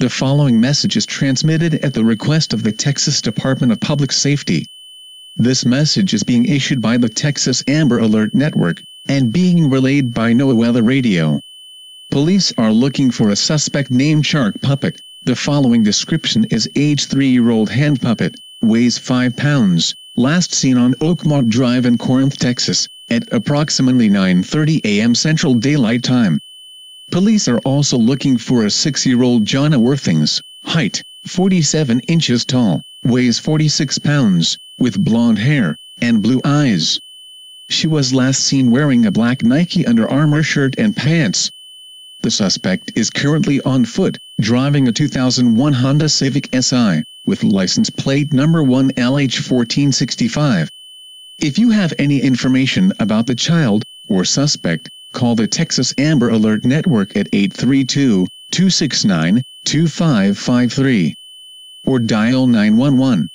The following message is transmitted at the request of the Texas Department of Public Safety. This message is being issued by the Texas Amber Alert Network and being relayed by NOAA Weather Radio. Police are looking for a suspect named Shark Puppet. The following description is age 3-year-old hand puppet, weighs 5 pounds, last seen on Oakmont Drive in Corinth, Texas, at approximately 9.30 a.m. Central Daylight Time. Police are also looking for a six-year-old Jonna Worthings, height, 47 inches tall, weighs 46 pounds, with blonde hair, and blue eyes. She was last seen wearing a black Nike Under Armour shirt and pants. The suspect is currently on foot, driving a 2001 Honda Civic Si, with license plate number 1LH1465. If you have any information about the child, or suspect, Call the Texas Amber Alert Network at 832-269-2553 or dial 911.